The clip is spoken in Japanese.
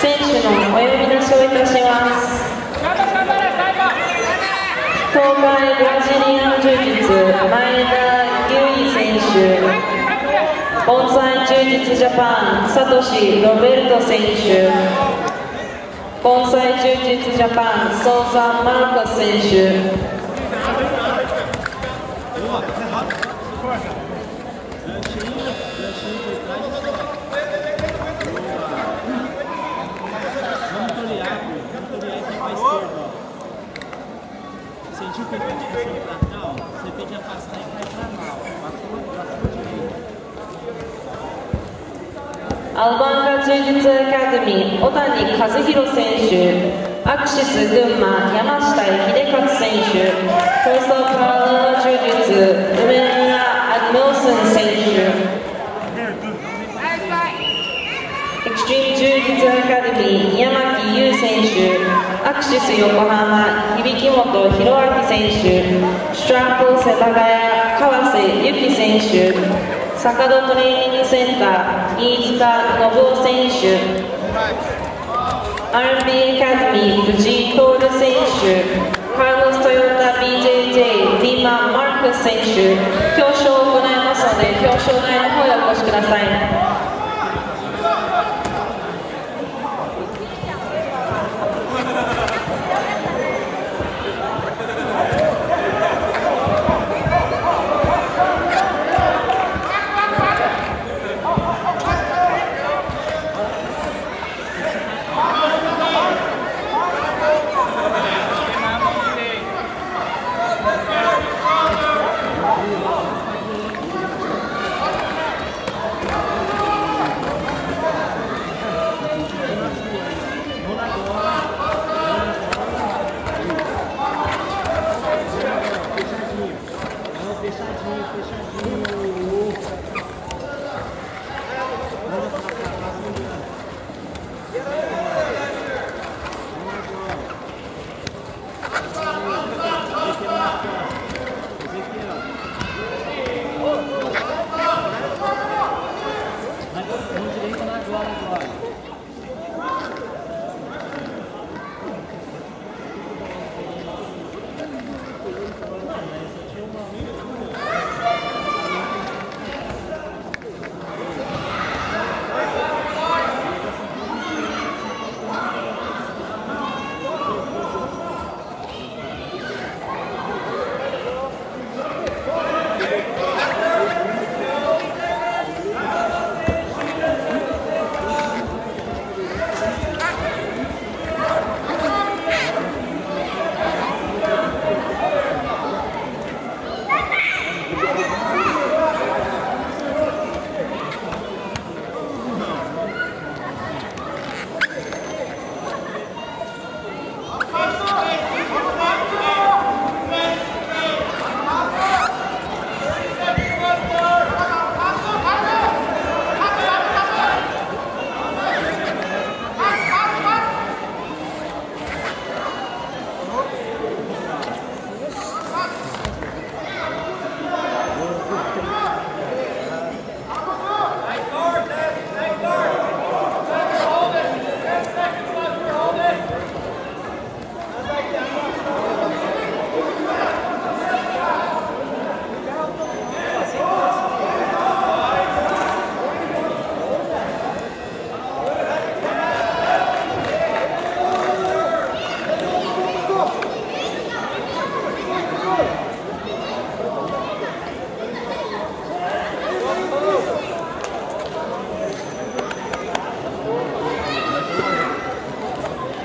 選手のお呼び出しをいたします。東海ブラジリアン柔術前田優衣選手。盆栽柔術ジャパンサトシロベルト選手。盆栽柔術ジャパンソーザ・マルコス選手。アルバンガ柔術アカデミー小谷和弘選手アクシス群馬山下秀勝選手フォーソーパーラー柔術梅村アドミルソン選手。エクストリーム柔術アカデミー宮牧優選手アクシス横浜響本博明選手ストラップ世田谷川瀬由紀選手。坂戸トレーニングセンター飯塚信夫選手。R&B アカデミー藤井徹選手。カーロストヨタ BJJ ディーマン・マークス選手。表彰を行いますので表彰台の方へお越しください。